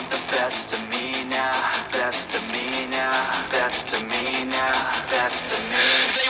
want the best of me now, best of me now, best of me now, best of me.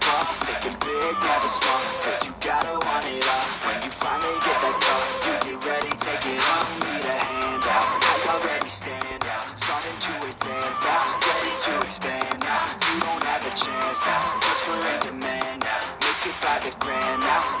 never small. Cause you gotta want it all. When you finally get that call, you get ready, take it on. Need a hand out. I already stand out. Starting to advance now. Ready to expand now. You don't have a chance now. Cause we're in demand now. Make it by the grand now.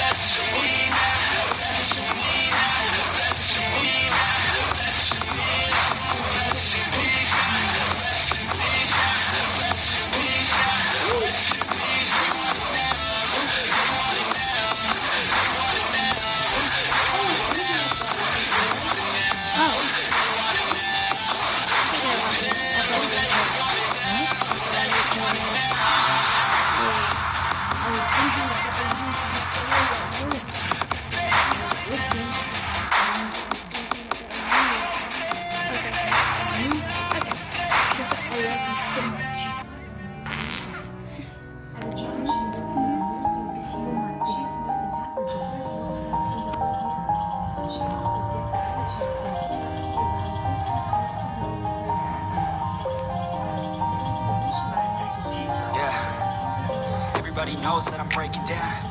Everybody knows that I'm breaking down.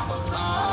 I'm alone.